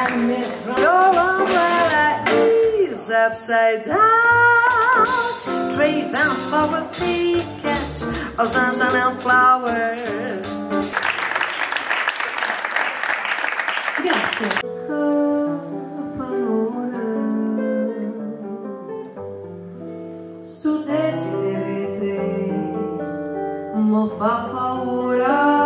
Your umbrella is upside down. Trade them for a ticket of sunshine and flowers. Grazie. Fa paura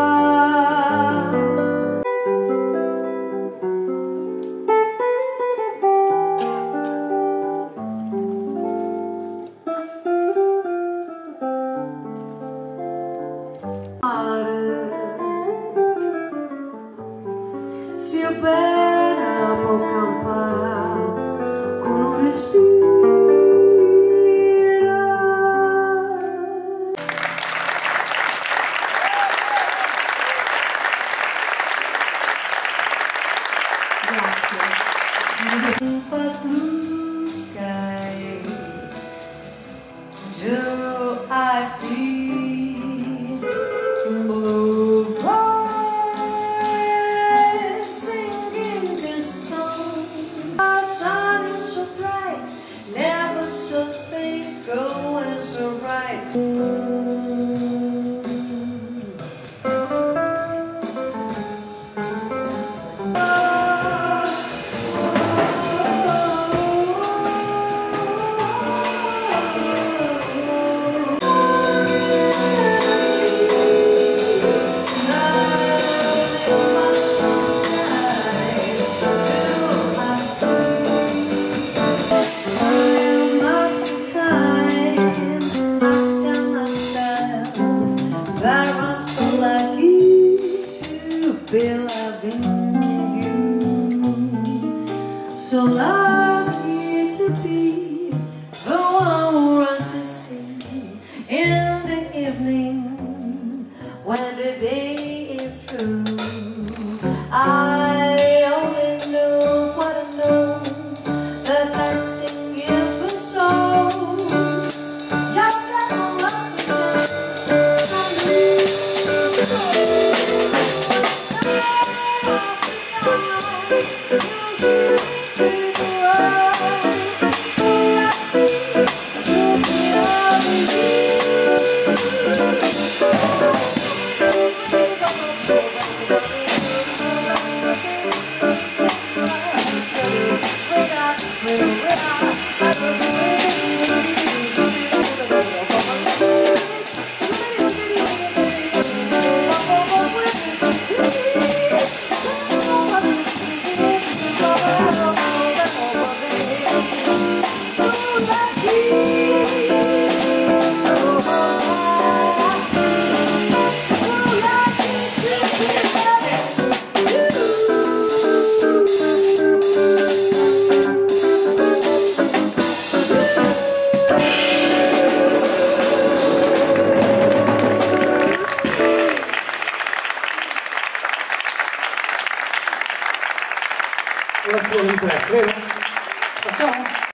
Grazie. Blue skies Lucky to be the one who runs to see in the evening when the day is through.